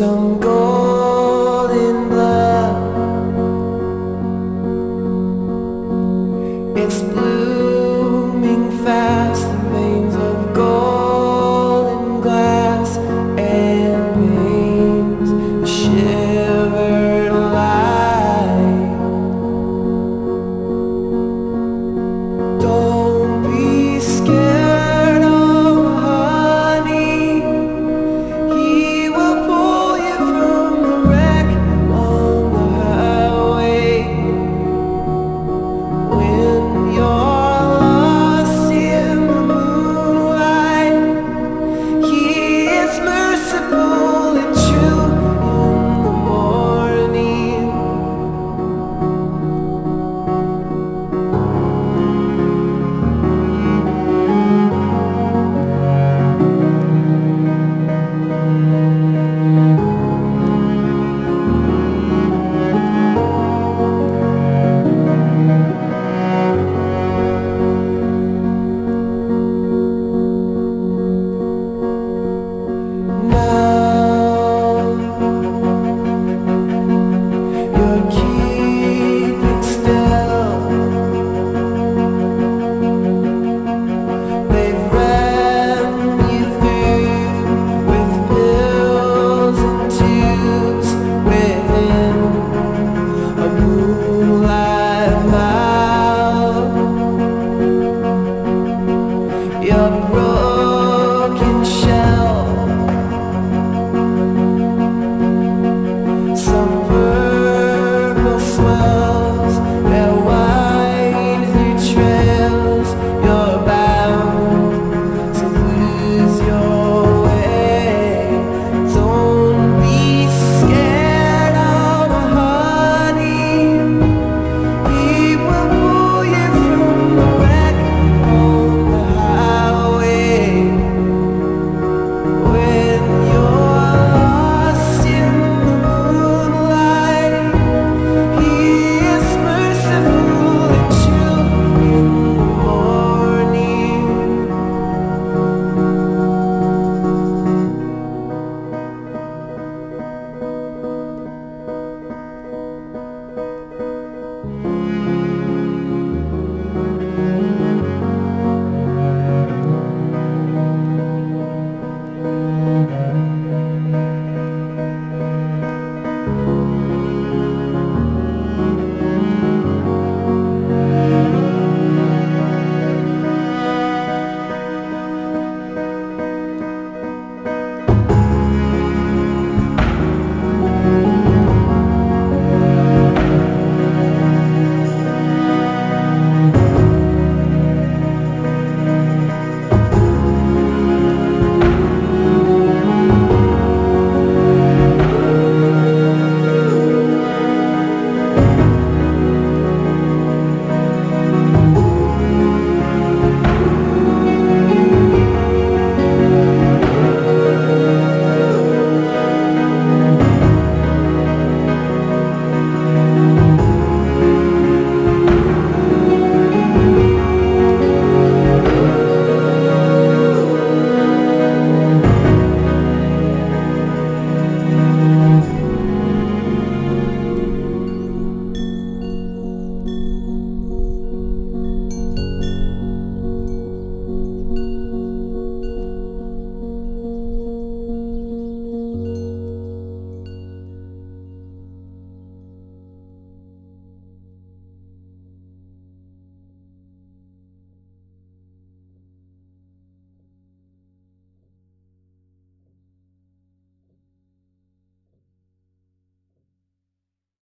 some gold in blood. It's blue.